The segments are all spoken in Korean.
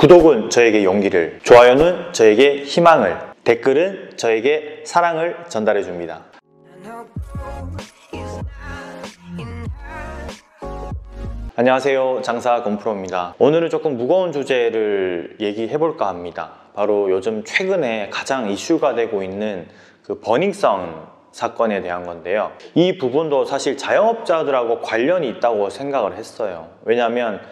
구독은 저에게 용기를, 좋아요는 저에게 희망을, 댓글은 저에게 사랑을 전달해 줍니다. 안녕하세요. 장사 건프로입니다. 오늘은 조금 무거운 주제를 얘기해 볼까 합니다. 바로 요즘 최근에 가장 이슈가 되고 있는 그 버닝썬 사건에 대한 건데요. 이 부분도 사실 자영업자들하고 관련이 있다고 생각을 했어요. 왜냐하면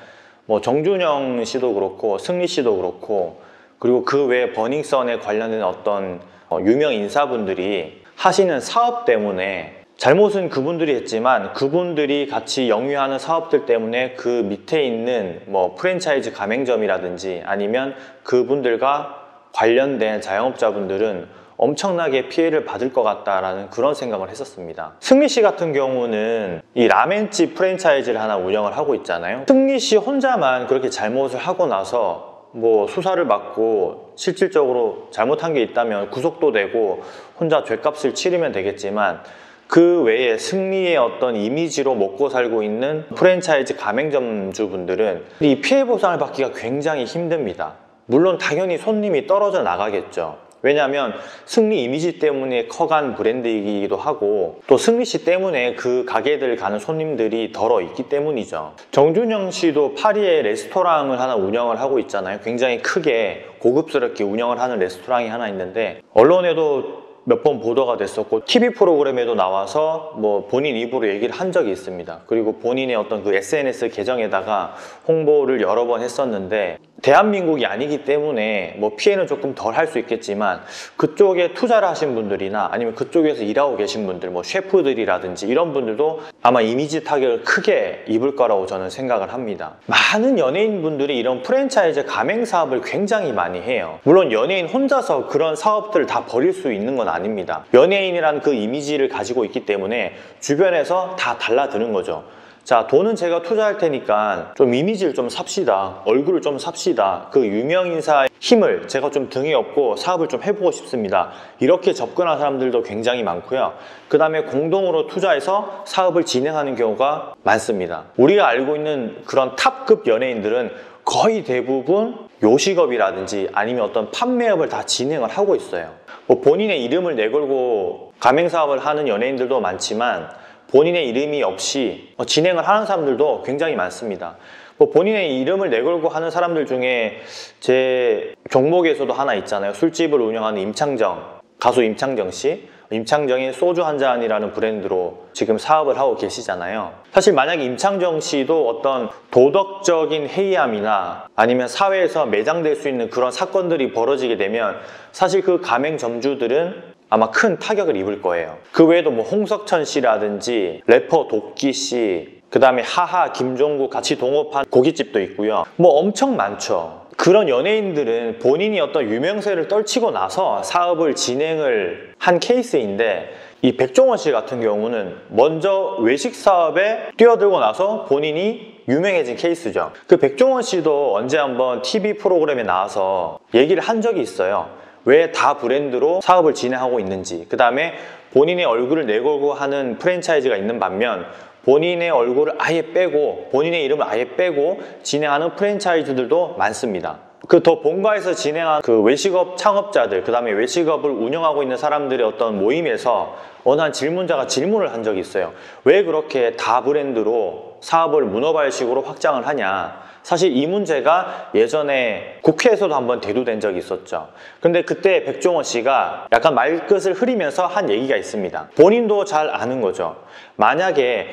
뭐 정준영 씨도 그렇고 승리 씨도 그렇고 그리고 그 외에 버닝썬에 관련된 어떤 어, 유명 인사분들이 하시는 사업 때문에 잘못은 그분들이 했지만 그분들이 같이 영위하는 사업들 때문에 그 밑에 있는 뭐 프랜차이즈 가맹점이라든지 아니면 그분들과 관련된 자영업자분들은 엄청나게 피해를 받을 것 같다라는 그런 생각을 했었습니다. 승리 씨 같은 경우는 이 라멘집 프랜차이즈를 하나 운영을 하고 있잖아요. 승리 씨 혼자만 그렇게 잘못을 하고 나서 뭐 수사를 받고 실질적으로 잘못한 게 있다면 구속도 되고 혼자 죄값을 치르면 되겠지만 그 외에 승리의 어떤 이미지로 먹고 살고 있는 프랜차이즈 가맹점주분들은 이 피해 보상을 받기가 굉장히 힘듭니다. 물론 당연히 손님이 떨어져 나가겠죠. 왜냐하면 승리 이미지 때문에 커간 브랜드이기도 하고 또 승리 씨 때문에 그 가게들 가는 손님들이 덜어 있기 때문이죠. 정준영 씨도 파리에 레스토랑을 하나 운영을 하고 있잖아요. 굉장히 크게 고급스럽게 운영을 하는 레스토랑이 하나 있는데 언론에도 몇번 보도가 됐었고 TV 프로그램에도 나와서 뭐 본인 입으로 얘기를 한 적이 있습니다. 그리고 본인의 어떤 그 SNS 계정에다가 홍보를 여러 번 했었는데 대한민국이 아니기 때문에 뭐 피해는 조금 덜 할 수 있겠지만 그쪽에 투자를 하신 분들이나 아니면 그쪽에서 일하고 계신 분들 뭐 셰프들이라든지 이런 분들도 아마 이미지 타격을 크게 입을 거라고 저는 생각을 합니다. 많은 연예인분들이 이런 프랜차이즈 가맹 사업을 굉장히 많이 해요. 물론 연예인 혼자서 그런 사업들을 다 버릴 수 있는 건 아닙니다. 연예인이란 그 이미지를 가지고 있기 때문에 주변에서 다 달라드는 거죠 자 돈은 제가 투자할 테니까 좀 이미지를 좀 삽시다. 얼굴을 좀 삽시다. 그 유명인사의 힘을 제가 좀 등에 업고 사업을 좀 해보고 싶습니다. 이렇게 접근한 사람들도 굉장히 많고요. 그 다음에 공동으로 투자해서 사업을 진행하는 경우가 많습니다. 우리가 알고 있는 그런 탑급 연예인들은 거의 대부분 요식업이라든지 아니면 어떤 판매업을 다 진행을 하고 있어요. 뭐 본인의 이름을 내걸고 가맹사업을 하는 연예인들도 많지만 본인의 이름이 없이 어, 진행을 하는 사람들도 굉장히 많습니다. 뭐 본인의 이름을 내걸고 하는 사람들 중에 제 종목에서도 하나 있잖아요. 술집을 운영하는 임창정, 가수 임창정 씨. 임창정의 소주 한 잔이라는 브랜드로 지금 사업을 하고 계시잖아요. 사실 만약에 임창정 씨도 어떤 도덕적인 해이함이나 아니면 사회에서 매장될 수 있는 그런 사건들이 벌어지게 되면 사실 그 가맹점주들은 아마 큰 타격을 입을 거예요. 그 외에도 뭐 홍석천 씨라든지 래퍼 도끼 씨, 그 다음에 하하, 김종국 같이 동업한 고깃집도 있고요. 뭐 엄청 많죠. 그런 연예인들은 본인이 어떤 유명세를 떨치고 나서 사업을 진행을 한 케이스인데 이 백종원 씨 같은 경우는 먼저 외식 사업에 뛰어들고 나서 본인이 유명해진 케이스죠. 그 백종원 씨도 언제 한번 TV 프로그램에 나와서 얘기를 한 적이 있어요. 왜 다 브랜드로 사업을 진행하고 있는지 그 다음에 본인의 얼굴을 내걸고 하는 프랜차이즈가 있는 반면 본인의 얼굴을 아예 빼고 본인의 이름을 아예 빼고 진행하는 프랜차이즈들도 많습니다. 그 더 본가에서 진행한 그 외식업 창업자들 그 다음에 외식업을 운영하고 있는 사람들의 어떤 모임에서 어느 한 질문자가 질문을 한 적이 있어요. 왜 그렇게 다 브랜드로 사업을 문어발식으로 확장을 하냐 사실 이 문제가 예전에 국회에서도 한번 대두된 적이 있었죠. 근데 그때 백종원 씨가 약간 말끝을 흐리면서 한 얘기가 있습니다. 본인도 잘 아는 거죠. 만약에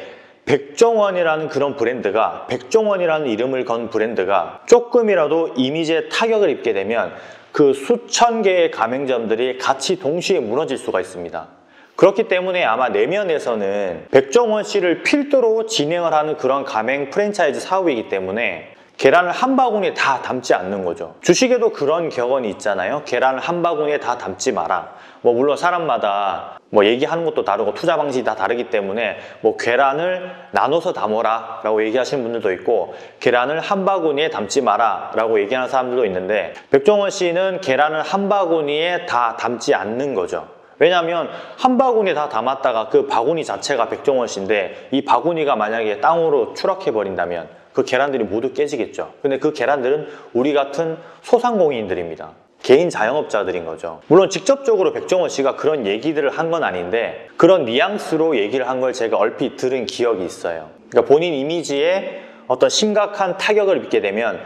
백종원이라는 그런 브랜드가 백종원이라는 이름을 건 브랜드가 조금이라도 이미지에 타격을 입게 되면 그 수천 개의 가맹점들이 같이 동시에 무너질 수가 있습니다. 그렇기 때문에 아마 내면에서는 백종원 씨를 필두로 진행을 하는 그런 가맹 프랜차이즈 사업이기 때문에 계란을 한 바구니에 다 담지 않는 거죠. 주식에도 그런 격언이 있잖아요. 계란을 한 바구니에 다 담지 마라. 뭐 물론 사람마다 뭐 얘기하는 것도 다르고 투자 방식이 다 다르기 때문에 뭐 계란을 나눠서 담어라 라고 얘기하시는 분들도 있고 계란을 한 바구니에 담지 마라 라고 얘기하는 사람들도 있는데 백종원 씨는 계란을 한 바구니에 다 담지 않는 거죠. 왜냐하면 한 바구니에 다 담았다가 그 바구니 자체가 백종원 씨인데 이 바구니가 만약에 땅으로 추락해 버린다면 그 계란들이 모두 깨지겠죠. 근데 그 계란들은 우리 같은 소상공인들입니다. 개인 자영업자들인 거죠. 물론 직접적으로 백종원 씨가 그런 얘기들을 한 건 아닌데 그런 뉘앙스로 얘기를 한 걸 제가 얼핏 들은 기억이 있어요. 그러니까 본인 이미지에 어떤 심각한 타격을 입게 되면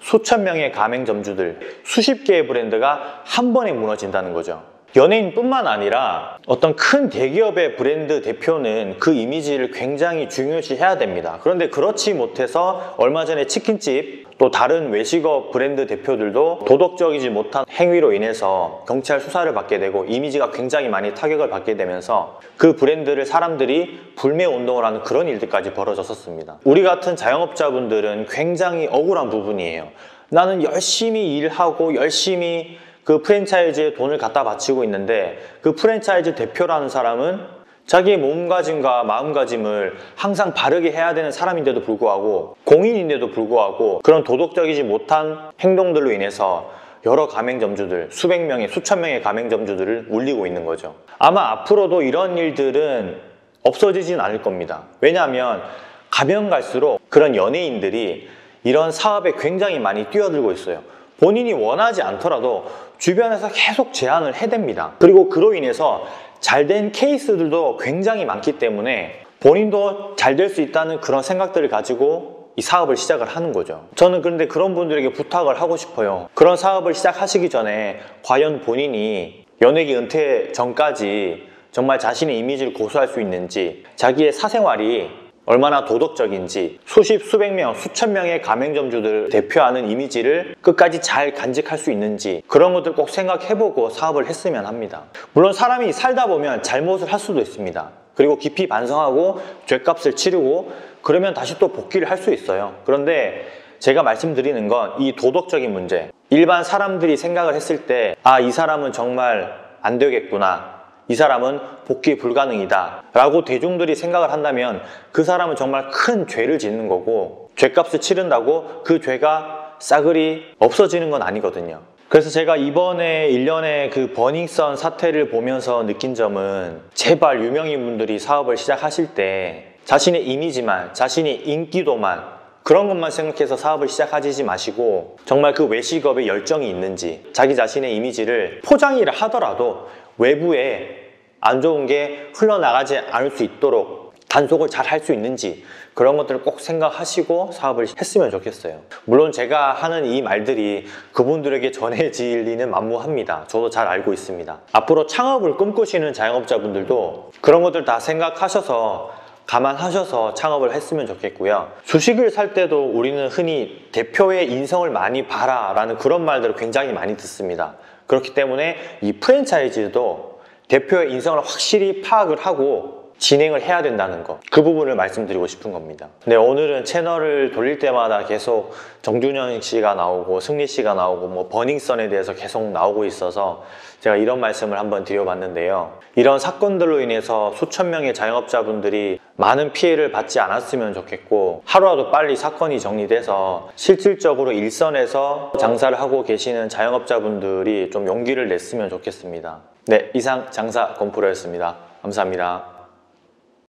수천 명의 가맹점주들, 수십 개의 브랜드가 한 번에 무너진다는 거죠. 연예인뿐만 아니라 어떤 큰 대기업의 브랜드 대표는 그 이미지를 굉장히 중요시해야 됩니다. 그런데 그렇지 못해서 얼마 전에 치킨집 또 다른 외식업 브랜드 대표들도 도덕적이지 못한 행위로 인해서 경찰 수사를 받게 되고 이미지가 굉장히 많이 타격을 받게 되면서 그 브랜드를 사람들이 불매 운동을 하는 그런 일들까지 벌어졌었습니다. 우리 같은 자영업자분들은 굉장히 억울한 부분이에요. 나는 열심히 일하고 열심히 그 프랜차이즈에 돈을 갖다 바치고 있는데 그 프랜차이즈 대표라는 사람은 자기의 몸가짐과 마음가짐을 항상 바르게 해야 되는 사람인데도 불구하고 공인인데도 불구하고 그런 도덕적이지 못한 행동들로 인해서 여러 가맹점주들 수백 명의 수천 명의 가맹점주들을 울리고 있는 거죠. 아마 앞으로도 이런 일들은 없어지진 않을 겁니다. 왜냐하면 가면 갈수록 그런 연예인들이 이런 사업에 굉장히 많이 뛰어들고 있어요 본인이 원하지 않더라도 주변에서 계속 제안을 해댑니다. 그리고 그로 인해서 잘 된 케이스들도 굉장히 많기 때문에 본인도 잘 될 수 있다는 그런 생각들을 가지고 이 사업을 시작을 하는 거죠. 저는 그런데 그런 분들에게 부탁을 하고 싶어요. 그런 사업을 시작하시기 전에 과연 본인이 연예계 은퇴 전까지 정말 자신의 이미지를 고수할 수 있는지 자기의 사생활이 얼마나 도덕적인지 수십 수백 명 수천 명의 가맹점주들 대표하는 이미지를 끝까지 잘 간직할 수 있는지 그런 것들 꼭 생각해보고 사업을 했으면 합니다. 물론 사람이 살다 보면 잘못을 할 수도 있습니다. 그리고 깊이 반성하고 죄값을 치르고 그러면 다시 또 복귀를 할 수 있어요. 그런데 제가 말씀드리는 건 이 도덕적인 문제. 일반 사람들이 생각을 했을 때 아 이 사람은 정말 안 되겠구나 이 사람은 복귀 불가능이다 라고 대중들이 생각을 한다면 그 사람은 정말 큰 죄를 짓는 거고 죄값을 치른다고 그 죄가 싸그리 없어지는 건 아니거든요. 그래서 제가 이번에 일련의 그 버닝썬 사태를 보면서 느낀 점은 제발 유명인분들이 사업을 시작하실 때 자신의 이미지만 자신의 인기도만 그런 것만 생각해서 사업을 시작하지 마시고 정말 그 외식업에 열정이 있는지 자기 자신의 이미지를 포장이라 하더라도 외부에 안 좋은 게 흘러나가지 않을 수 있도록 단속을 잘 할 수 있는지 그런 것들을 꼭 생각하시고 사업을 했으면 좋겠어요. 물론 제가 하는 이 말들이 그분들에게 전해질 리는 만무합니다. 저도 잘 알고 있습니다. 앞으로 창업을 꿈꾸시는 자영업자분들도 그런 것들 다 생각하셔서 감안하셔서 창업을 했으면 좋겠고요. 주식을 살 때도 우리는 흔히 대표의 인성을 많이 봐라 라는 그런 말들을 굉장히 많이 듣습니다. 그렇기 때문에 이 프랜차이즈도 대표의 인성을 확실히 파악을 하고 진행을 해야 된다는 거. 그 부분을 말씀드리고 싶은 겁니다. 네 오늘은 채널을 돌릴 때마다 계속 정준영 씨가 나오고 승리 씨가 나오고 뭐 버닝썬에 대해서 계속 나오고 있어서 제가 이런 말씀을 한번 드려봤는데요. 이런 사건들로 인해서 수천 명의 자영업자분들이 많은 피해를 받지 않았으면 좋겠고 하루라도 빨리 사건이 정리돼서 실질적으로 일선에서 장사를 하고 계시는 자영업자분들이 좀 용기를 냈으면 좋겠습니다 네 이상 장사 건프로였습니다. 감사합니다